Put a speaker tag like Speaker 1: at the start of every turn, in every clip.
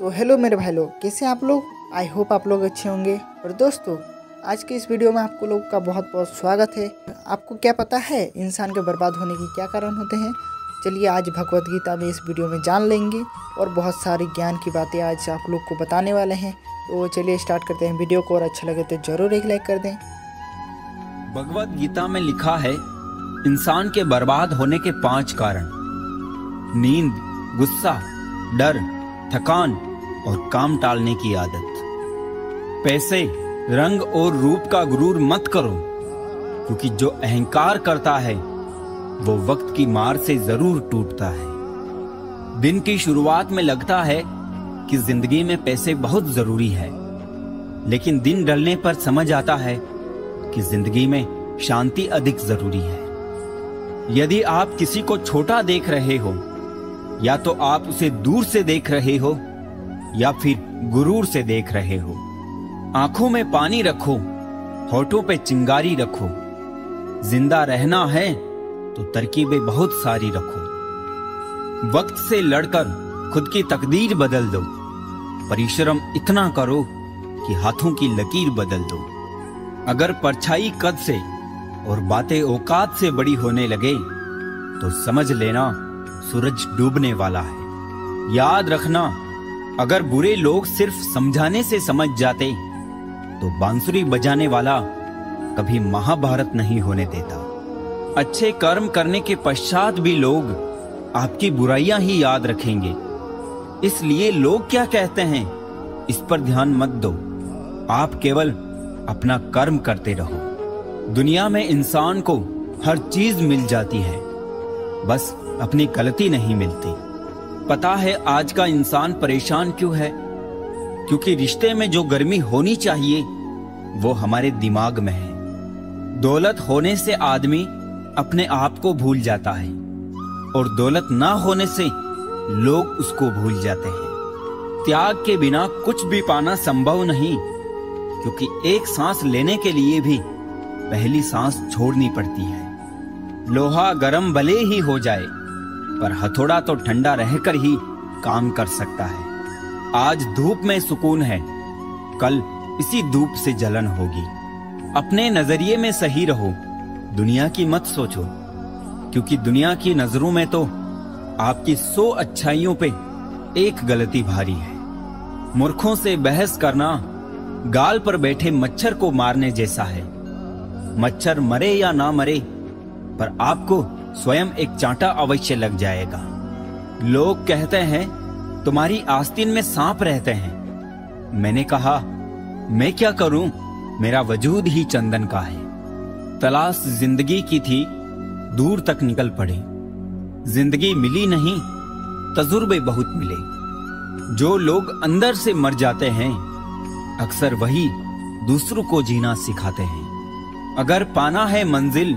Speaker 1: तो हेलो मेरे भाई लोग कैसे आप लोग? आई होप आप लोग अच्छे होंगे। और दोस्तों, आज के इस वीडियो में आपको लोग का बहुत बहुत स्वागत है। आपको क्या पता है, इंसान के बर्बाद होने के क्या कारण होते हैं? चलिए आज भगवत गीता में इस वीडियो में जान लेंगे और बहुत सारी ज्ञान की बातें आज आप लोग को बताने वाले हैं। तो चलिए स्टार्ट करते हैं वीडियो को और अच्छा लगे तो ज़रूर एक लाइक कर दें।
Speaker 2: भगवत गीता में लिखा है, इंसान के बर्बाद होने के पाँच कारण। नींद, गुस्सा, डर, थकान और काम टालने की आदत। पैसे, रंग और रूप का गुरूर मत करो, क्योंकि जो अहंकार करता है, वो वक्त की मार से ज़रूर टूटता है। दिन की शुरुआत में लगता है कि ज़िंदगी में पैसे बहुत ज़रूरी है, लेकिन दिन ढलने पर समझ आता है कि ज़िंदगी में शांति अधिक ज़रूरी है। यदि आप किसी को छोटा देख रहे हो, या तो आप उसे दूर से देख रहे हो या फिर गुरूर से देख रहे हो। आँखों में पानी रखो, होठों पे चिंगारी रखो। ज़िंदा रहना है तो तरकीबें बहुत सारी रखो। वक्त से लड़कर खुद की तकदीर बदल दो। परिश्रम इतना करो कि हाथों की लकीर बदल दो। अगर परछाई कद से और बातें औकात से बड़ी होने लगे तो समझ लेना, सूरज डूबने वाला है। याद रखना अगर बुरे लोग सिर्फ़ समझाने से समझ जाते तो बांसुरी बजाने वाला कभी महाभारत नहीं होने देता। अच्छे कर्म करने के पश्चात भी लोग आपकी बुराइयाँ ही याद रखेंगे। इसलिए लोग क्या कहते हैं? इस पर ध्यान मत दो। आप केवल अपना कर्म करते रहो। दुनिया में इंसान को हर चीज़ मिल जाती है। बस अपनी गलती नहीं मिलती। पता है आज का इंसान परेशान क्यों है? क्योंकि रिश्ते में जो गर्मी होनी चाहिए, वो हमारे दिमाग में है। दौलत होने से आदमी अपने आप को भूल जाता है, और दौलत ना होने से लोग उसको भूल जाते हैं। त्याग के बिना कुछ भी पाना संभव नहीं, क्योंकि एक सांस लेने के लिए भी पहली सांस छोड़नी पड़ती है। लोहा गर्म भले ही हो जाए पर हथौड़ा तो ठंडा रहकर ही काम कर सकता है। आज धूप में सुकून है। कल इसी धूप से जलन होगी। अपने नज़रिए में सही रहो। दुनिया की मत सोचो। क्योंकि दुनिया की नज़रों में तो आपकी सौ अच्छाइयों पे एक गलती भारी है। मूर्खों से बहस करना गाल पर बैठे मच्छर को मारने जैसा है। मच्छर मरे या ना मरे, पर आपको स्वयं एक चांटा अवश्य लग जाएगा। लोग कहते हैं, तुम्हारी आस्तीन में सांप रहते हैं। मैंने कहा, मैं क्या करूँ? मेरा वजूद ही चंदन का है। तलाश ज़िंदगी की थी, दूर तक निकल पड़े। ज़िंदगी मिली नहीं, तजुर्बे बहुत मिले। जो लोग अंदर से मर जाते हैं, अक्सर वही दूसरों को जीना सिखाते हैं। अगर पाना है मंजिल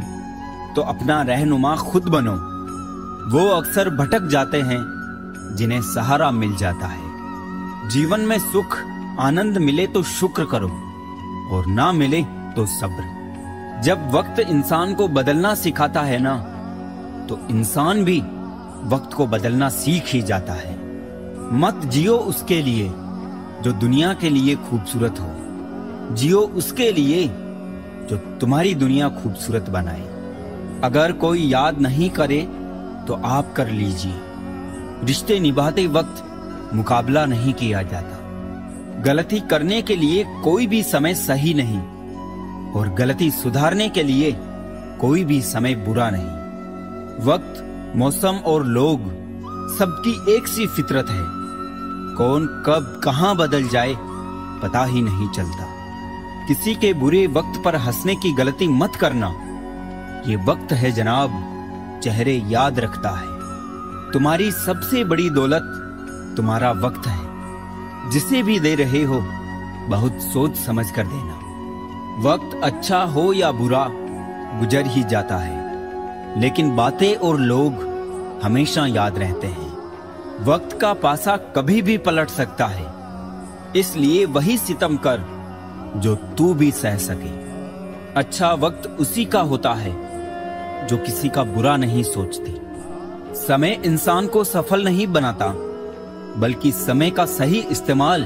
Speaker 2: तो अपना रहनुमा खुद बनो। वो अक्सर भटक जाते हैं, जिन्हें सहारा मिल जाता है। जीवन में सुख, आनंद मिले तो शुक्र करो, और ना मिले तो सब्र। जब वक्त इंसान को बदलना सिखाता है ना तो इंसान भी वक्त को बदलना सीख ही जाता है। मत जियो उसके लिए, जो दुनिया के लिए खूबसूरत हो। जियो उसके लिए, जो तुम्हारी दुनिया खूबसूरत बनाए। अगर कोई याद नहीं करे तो आप कर लीजिए। रिश्ते निभाते वक्त मुकाबला नहीं किया जाता। गलती करने के लिए कोई भी समय सही नहीं, और गलती सुधारने के लिए कोई भी समय बुरा नहीं। वक्त, मौसम और लोग सबकी एक सी फितरत है। कौन कब कहाँ बदल जाए, पता ही नहीं चलता। किसी के बुरे वक्त पर हंसने की गलती मत करना। ये वक्त है जनाब, चेहरे याद रखता है। तुम्हारी सबसे बड़ी दौलत तुम्हारा वक्त है। जिसे भी दे रहे हो, बहुत सोच समझ कर देना। वक्त अच्छा हो या बुरा, गुजर ही जाता है। लेकिन बातें और लोग हमेशा याद रहते हैं। वक्त का पासा कभी भी पलट सकता है। इसलिए वही सितम कर, जो तू भी सह सके। अच्छा वक्त उसी का होता है। जो किसी का बुरा नहीं सोचती। समय इंसान को सफल नहीं बनाता, बल्कि समय का सही इस्तेमाल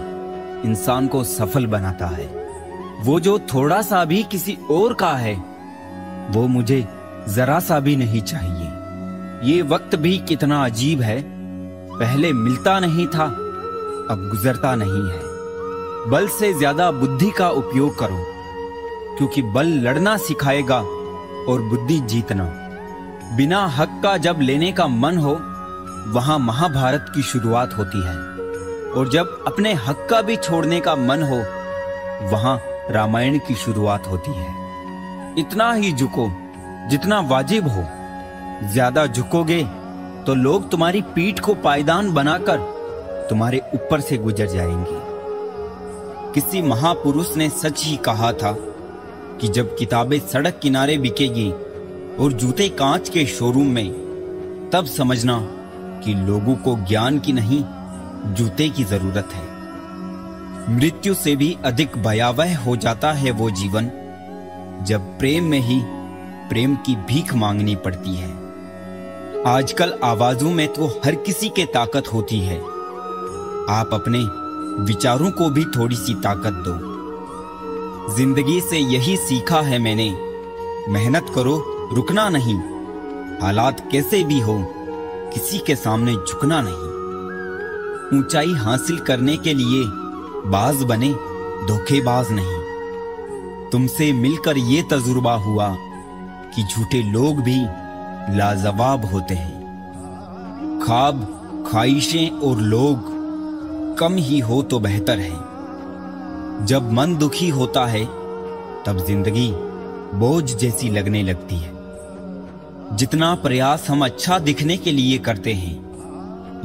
Speaker 2: इंसान को सफल बनाता है। वो जो थोड़ा सा भी किसी और का है, वो मुझे जरा सा भी नहीं चाहिए। ये वक्त भी कितना अजीब है। पहले मिलता नहीं था, अब गुजरता नहीं है। बल से ज़्यादा बुद्धि का उपयोग करो, क्योंकि बल लड़ना सिखाएगा और बुद्धि जीतना। बिना हक का जब लेने का मन हो, वहाँ महाभारत की शुरुआत होती है। और जब अपने हक का भी छोड़ने का मन हो, वहाँ रामायण की शुरुआत होती है। इतना ही झुको, जितना वाजिब हो। ज़्यादा झुकोगे तो लोग तुम्हारी पीठ को पायदान बनाकर तुम्हारे ऊपर से गुजर जाएँगे। किसी महापुरुष ने सच ही कहा था कि जब किताबें सड़क किनारे बिकेगी और जूते कांच के शोरूम में, तब समझना कि लोगों को ज्ञान की नहीं, जूते की ज़रूरत है। मृत्यु से भी अधिक भयावह हो जाता है वो जीवन, जब प्रेम में ही प्रेम की भीख मांगनी पड़ती है। आजकल आवाजों में तो हर किसी के ताकत होती है। आप अपने विचारों को भी थोड़ी सी ताकत दो। ज़िंदगी से यही सीखा है मैंने। मेहनत करो, रुकना नहीं। हालात कैसे भी हो, किसी के सामने झुकना नहीं। ऊंचाई हासिल करने के लिए बाज बने, धोखेबाज नहीं। तुमसे मिलकर ये तजुर्बा हुआ कि झूठे लोग भी लाजवाब होते हैं। खाब ख्वाहिशें और लोग कम ही हो तो बेहतर है। जब मन दुखी होता है, तब ज़िंदगी बोझ जैसी लगने लगती है। जितना प्रयास हम अच्छा दिखने के लिए करते हैं,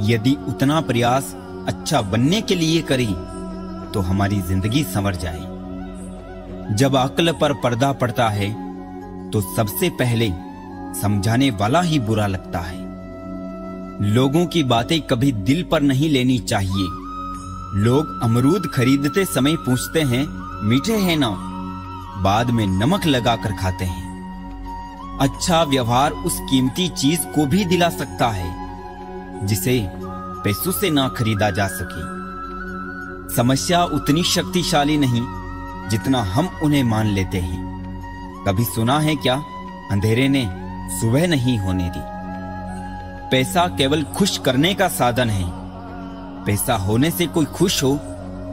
Speaker 2: यदि उतना प्रयास अच्छा बनने के लिए करें तो हमारी ज़िंदगी संवर जाए। जब अक्ल पर पर्दा पड़ता है तो सबसे पहले समझाने वाला ही बुरा लगता है। लोगों की बातें कभी दिल पर नहीं लेनी चाहिए। लोग अमरूद खरीदते समय पूछते हैं, मीठे हैं ना? बाद में नमक लगाकर खाते हैं। अच्छा व्यवहार उस कीमती चीज़ को भी दिला सकता है, जिसे पैसों से ना खरीदा जा सके। समस्या उतनी शक्तिशाली नहीं, जितना हम उन्हें मान लेते हैं। कभी सुना है क्या? अंधेरे ने सुबह नहीं होने दी। पैसा केवल खुश करने का साधन है। पैसा होने से कोई खुश हो,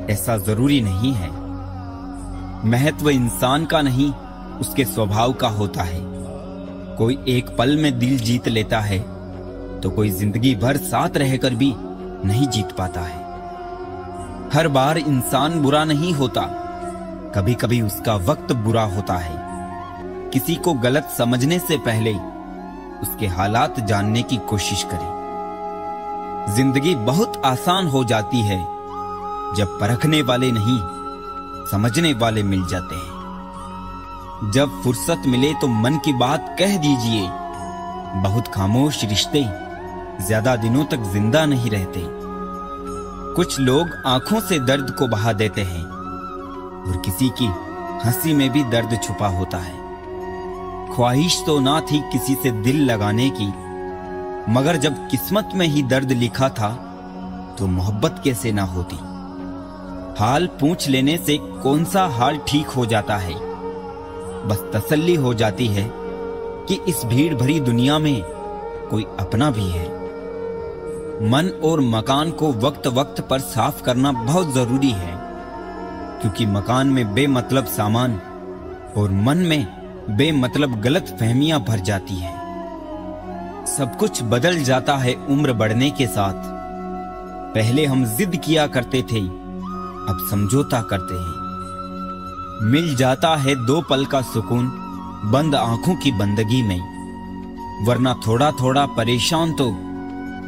Speaker 2: ऐसा ज़रूरी नहीं है। महत्व इंसान का नहीं, उसके स्वभाव का होता है। कोई एक पल में दिल जीत लेता है तो कोई ज़िंदगी भर साथ रहकर भी नहीं जीत पाता है। हर बार इंसान बुरा नहीं होता कभी कभी उसका वक्त बुरा होता है। किसी को गलत समझने से पहले उसके हालात जानने की कोशिश करें। ज़िंदगी बहुत आसान हो जाती है, जब परखने वाले नहीं, समझने वाले मिल जाते हैं। जब फुर्सत मिले तो मन की बात कह दीजिए। बहुत खामोश रिश्ते, ज़्यादा दिनों तक ज़िंदा नहीं रहते। कुछ लोग आँखों से दर्द को बहा देते हैं, और किसी की हँसी में भी दर्द छुपा होता है। ख्वाहिश तो ना थी किसी से दिल लगाने की मगर जब किस्मत में ही दर्द लिखा था तो मोहब्बत कैसे ना होती? हाल पूछ लेने से कौन सा हाल ठीक हो जाता है? बस तसल्ली हो जाती है कि इस भीड़ भरी दुनिया में कोई अपना भी है। मन और मकान को वक्त वक्त पर साफ़ करना बहुत ज़रूरी है, क्योंकि मकान में बेमतलब सामान और मन में बेमतलब गलत फहमियाँ भर जाती है। सब कुछ बदल जाता है उम्र बढ़ने के साथ। पहले हम जिद किया करते थे, अब समझौता करते हैं। मिल जाता है दो पल का सुकून, बंद आँखों की बंदगी में। वरना थोड़ा थोड़ा परेशान तो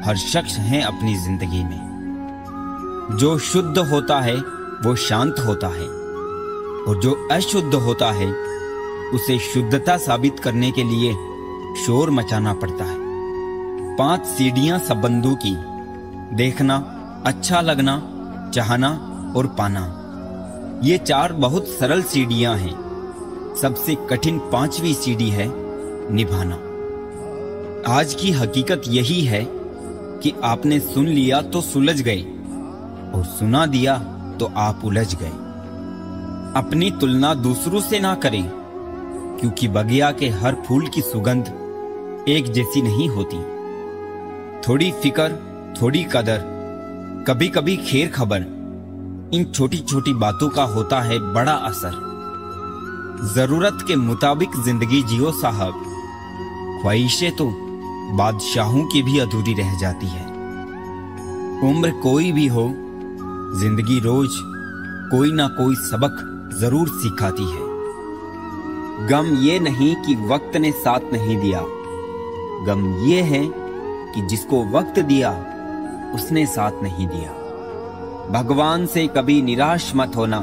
Speaker 2: हर शख्स है अपनी ज़िंदगी में। जो शुद्ध होता है, वो शांत होता है। और जो अशुद्ध होता है, उसे शुद्धता साबित करने के लिए शोर मचाना पड़ता है। पाँच सीढ़ियाँ संबंधों की। देखना अच्छा लगना, चाहना और पाना। ये चार बहुत सरल सीढ़ियाँ हैं। सबसे कठिन पांचवी सीढ़ी है निभाना। आज की हकीकत यही है कि आपने सुन लिया तो सुलझ गए और सुना दिया तो आप उलझ गए। अपनी तुलना दूसरों से ना करें, क्योंकि बगिया के हर फूल की सुगंध एक जैसी नहीं होती। थोड़ी फिकर, थोड़ी कदर कभी कभी खेर खबर, इन छोटी छोटी बातों का होता है बड़ा असर। ज़रूरत के मुताबिक ज़िंदगी जियो साहब। ख्वाहिशें तो बादशाहों की भी अधूरी रह जाती है। उम्र कोई भी हो, ज़िंदगी रोज कोई ना कोई सबक ज़रूर सिखाती है। गम ये नहीं कि वक्त ने साथ नहीं दिया। गम ये है कि जिसको वक्त दिया, उसने साथ नहीं दिया। भगवान से कभी निराश मत होना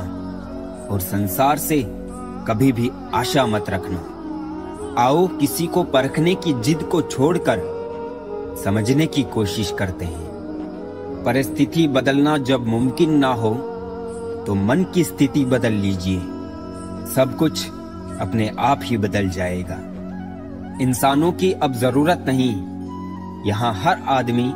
Speaker 2: और संसार से कभी भी आशा मत रखना। आओ किसी को परखने की जिद को छोड़कर समझने की कोशिश करते हैं। परिस्थिति बदलना जब मुमकिन ना हो तो मन की स्थिति बदल लीजिए। सब कुछ अपने आप ही बदल जाएगा। इंसानों की अब ज़रूरत नहीं यहाँ हर आदमी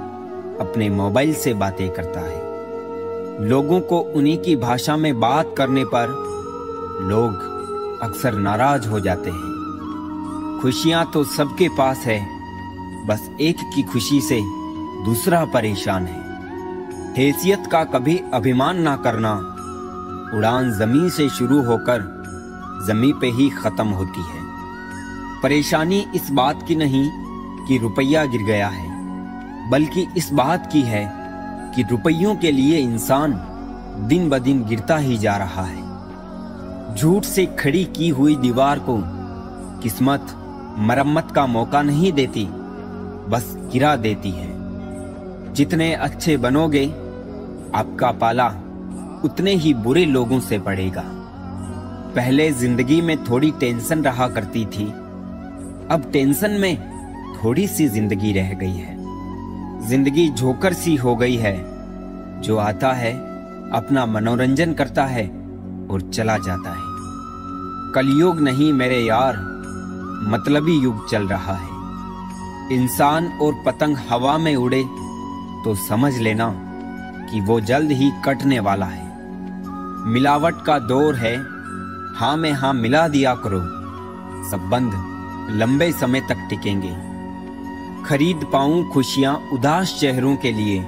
Speaker 2: अपने मोबाइल से बातें करता है। लोगों को उन्हीं की भाषा में बात करने पर लोग अक्सर नाराज़ हो जाते हैं। खुशियाँ तो सबके पास है, बस एक की खुशी से दूसरा परेशान है। हैसियत का कभी अभिमान ना करना उड़ान ज़मीन से शुरू होकर ज़मीन पे ही खत्म होती है। परेशानी इस बात की नहीं कि रुपया गिर गया है, बल्कि इस बात की है कि रुपयों के लिए इंसान दिन ब दिन गिरता ही जा रहा है। झूठ से खड़ी की हुई दीवार को किस्मत, मरम्मत का मौका नहीं देती, बस गिरा देती है। जितने अच्छे बनोगे, आपका पाला उतने ही बुरे लोगों से पड़ेगा पहले ज़िंदगी में थोड़ी टेंशन रहा करती थी, अब टेंशन में थोड़ी सी ज़िंदगी रह गई है। ज़िंदगी झोकर सी हो गई है, जो आता है, अपना मनोरंजन करता है और चला जाता है। कलयुग नहीं मेरे यार, मतलबी युग चल रहा है। इंसान और पतंग हवा में उड़े तो समझ लेना कि वो जल्द ही कटने वाला है। मिलावट का दौर है हाँ में हाँ मिला दिया करो संबंध लंबे समय तक टिकेंगे। खरीद पाऊँ खुशियाँ उदास चेहरों के लिए।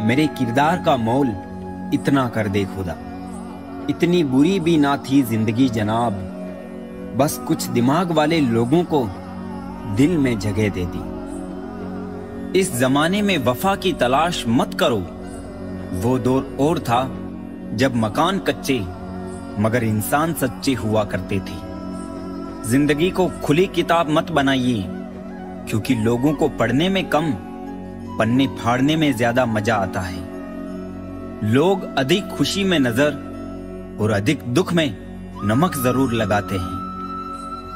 Speaker 2: मेरे किरदार का मोल इतना कर दे खुदा। इतनी बुरी भी ना थी ज़िंदगी जनाब। बस कुछ दिमाग वाले लोगों को दिल में जगह दे दी। इस जमाने में वफा की तलाश मत करो। वो दौर और था जब मकान कच्चे, मगर इंसान सच्चे हुआ करते थे। ज़िंदगी को खुली किताब मत बनाइए। क्योंकि लोगों को पढ़ने में कम, पन्ने फाड़ने में ज़्यादा मज़ा आता है। लोग अधिक खुशी में नज़र और अधिक दुख में नमक ज़रूर लगाते हैं।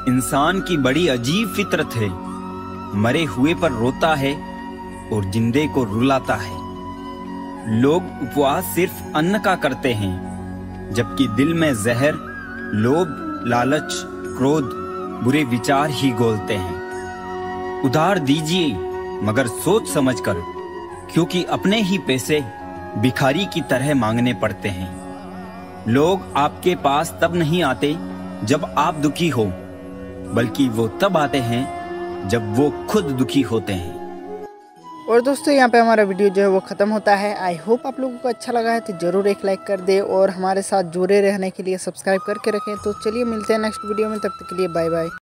Speaker 2: इंसान की बड़ी अजीब फितरत है। मरे हुए पर रोता है और जिंदे को रुलाता है। लोग उपवास सिर्फ़ अन्न का करते हैं, जबकि दिल में जहर, लोभ, लालच, क्रोध, बुरे विचार ही गोलते हैं। उधार दीजिए, मगर सोच समझकर, क्योंकि अपने ही पैसे भिखारी की तरह मांगने पड़ते हैं। लोग आपके पास तब नहीं आते जब आप दुखी हो, बल्कि वो तब आते हैं जब वो खुद दुखी होते हैं।
Speaker 1: और दोस्तों, यहाँ पे हमारा वीडियो जो है वो ख़त्म होता है। आई होप आप लोगों को अच्छा लगा है तो ज़रूर एक लाइक कर दे और हमारे साथ जुड़े रहने के लिए सब्सक्राइब करके रखें। तो चलिए मिलते हैं नेक्स्ट वीडियो में, तब तक के लिए बाय बाय